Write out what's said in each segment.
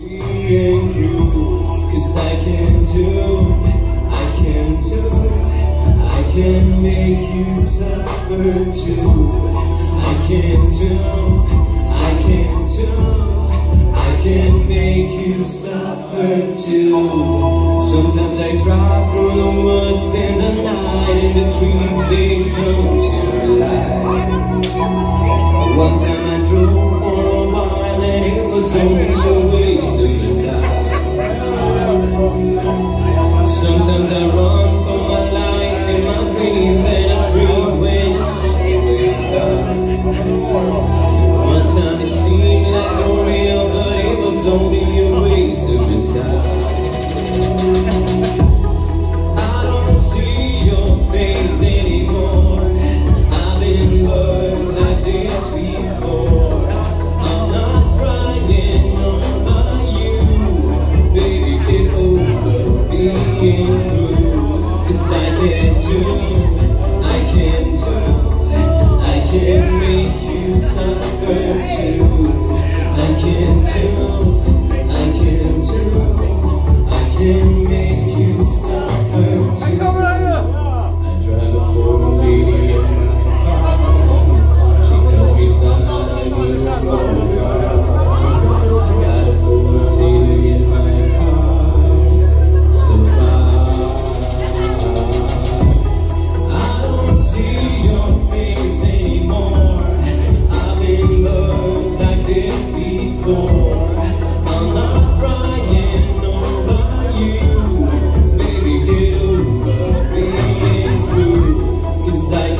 Being you, cause I can too, I can too, I can make you suffer too. I can too, I can too, I can make you suffer too. Sometimes I drive through the woods in the night and the dreams they come to life. One time I drove for a while and it was only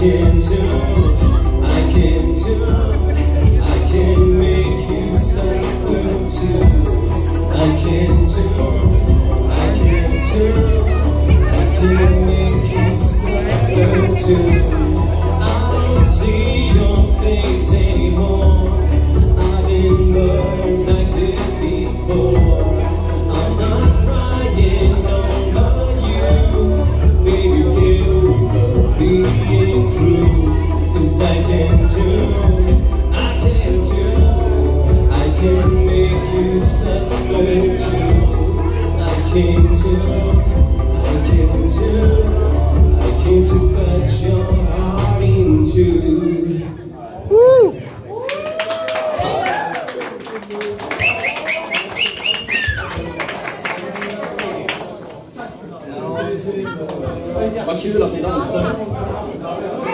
begin to 把区域了，给到你身。